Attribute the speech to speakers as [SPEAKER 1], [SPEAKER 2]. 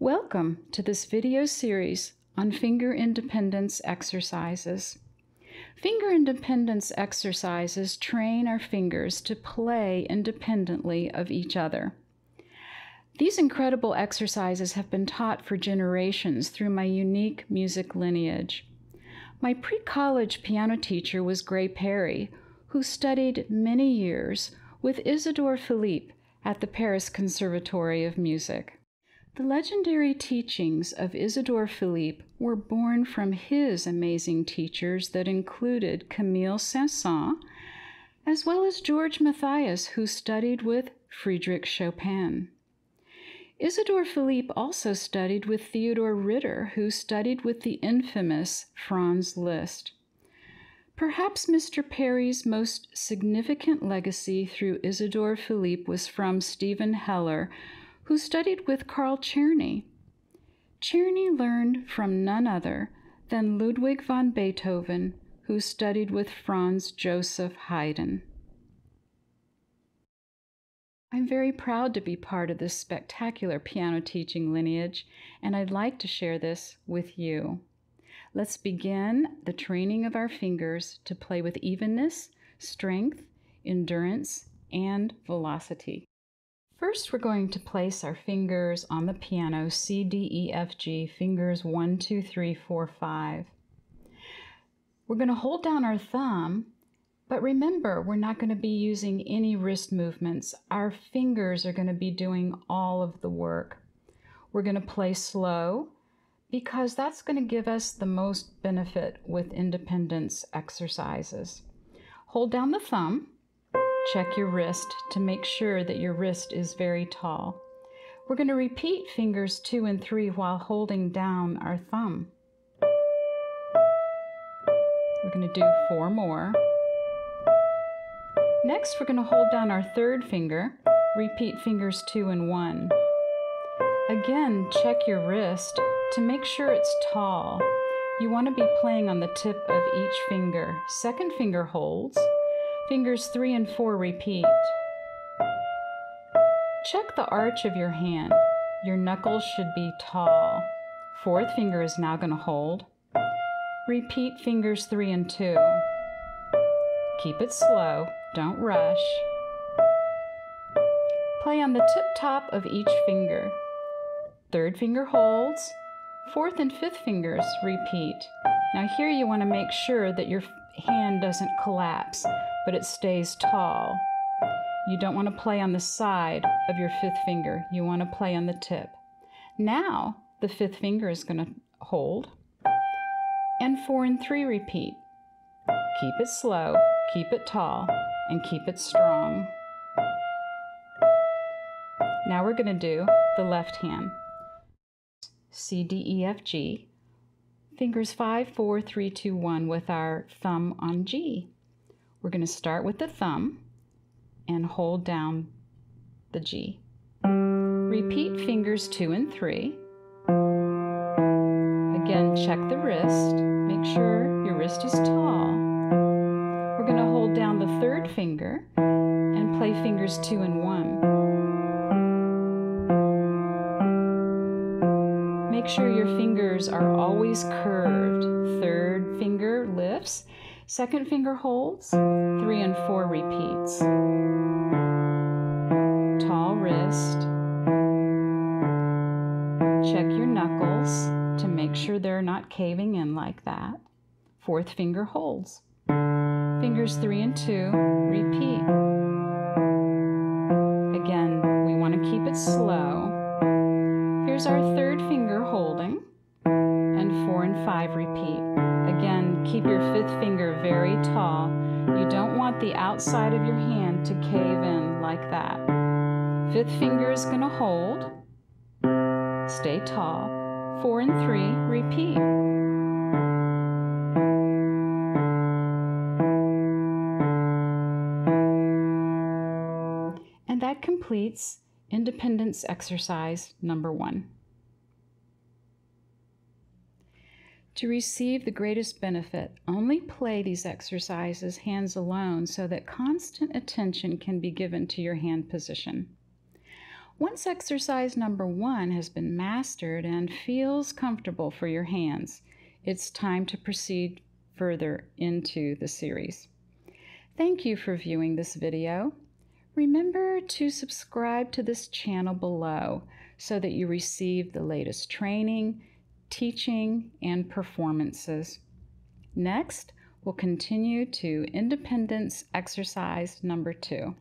[SPEAKER 1] Welcome to this video series on finger independence exercises. Finger independence exercises train our fingers to play independently of each other. These incredible exercises have been taught for generations through my unique music lineage. My pre college piano teacher was Gray Perry, who studied many years with Isidore Philipp at the Paris Conservatory of Music. The legendary teachings of Isidore Philipp were born from his amazing teachers that included Camille Saint-Saëns, as well as George Mathias, who studied with Friedrich Chopin. Isidore Philipp also studied with Theodore Ritter, who studied with the infamous Franz Liszt. Perhaps Mr. Perry's most significant legacy through Isidore Philipp was from Stephen Heller, who studied with Carl Czerny. Czerny learned from none other than Ludwig van Beethoven, who studied with Franz Joseph Haydn. I'm very proud to be part of this spectacular piano teaching lineage, and I'd like to share this with you. Let's begin the training of our fingers to play with evenness, strength, endurance, and velocity. First, we're going to place our fingers on the piano C, D, E, F, G, fingers 1, 2, 3, 4, 5. We're going to hold down our thumb, but remember, we're not going to be using any wrist movements. Our fingers are going to be doing all of the work. We're going to play slow because that's going to give us the most benefit with independence exercises. Hold down the thumb Check your wrist to make sure that your wrist is very tall. We're going to repeat fingers two and three while holding down our thumb. We're going to do four more. Next, we're going to hold down our third finger. Repeat fingers two and one. Again, check your wrist to make sure it's tall. You want to be playing on the tip of each finger. Second finger holds. Fingers three and four repeat. Check the arch of your hand. Your knuckles should be tall. Fourth finger is now going to hold. Repeat fingers three and two. Keep it slow, don't rush. Play on the tip top of each finger. Third finger holds. Fourth and fifth fingers repeat. Now here you want to make sure that your hand doesn't collapse but it stays tall. You don't want to play on the side of your fifth finger. You want to play on the tip. Now, the fifth finger is going to hold. And four and three repeat. Keep it slow, keep it tall, and keep it strong. Now we're going to do the left hand. C, D, E, F, G. Fingers 5, 4, 3, 2, 1 with our thumb on G. We're going to start with the thumb and hold down the G. Repeat fingers two and three. Again, check the wrist. Make sure your wrist is tall. We're going to hold down the third finger and play fingers two and one. Make sure your fingers are always curved. Third finger lifts Second finger holds, three and four repeats. Tall wrist. Check your knuckles to make sure they're not caving in like that. Fourth finger holds. Fingers three and two, repeat. Again, we want to keep it slow. Here's our third finger holding, and four and five repeat. Keep your fifth finger very tall. You don't want the outside of your hand to cave in like that. Fifth finger is going to hold. Stay tall. Four and three, repeat. And that completes independence exercise number one. To receive the greatest benefit, only play these exercises hands alone so that constant attention can be given to your hand position. Once exercise number one has been mastered and feels comfortable for your hands, it's time to proceed further into the series. Thank you for viewing this video. Remember to subscribe to this channel below so that you receive the latest training, teaching, and performances. Next, we'll continue to independence exercise number two.